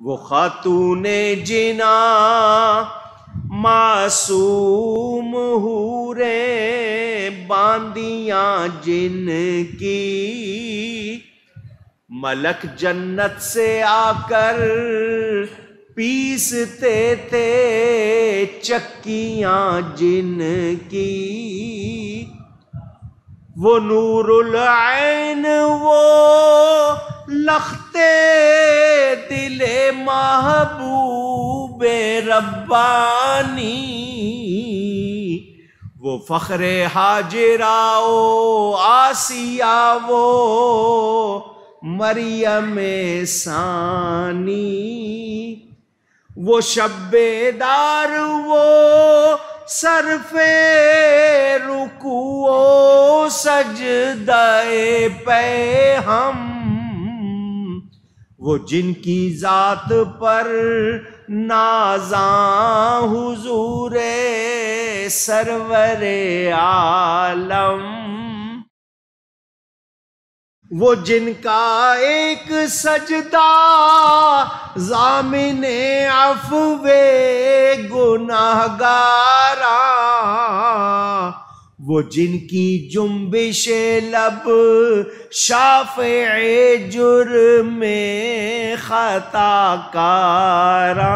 वो खातून जिना मासूम हूरे बांदियाँ जिनकी मलक जन्नत से आकर पीसते थे चक्कियाँ जिनकी। वो नूरुल ऐन वो लखते दिले महबूब रब्बानी, वो फखरे हाजिराओ आसिया, वो मरियम सानी, वो शब्बेदार वो सरफे रुकुओ, सजदाए पे हम। वो जिनकी जात पर नाजा हुजूर सरवर आलम। वो जिनका एक सजदा जामिन अफवे गुनाहगारा वो जिनकी जुम्बिश लब शाफे जुर्म में खता कारा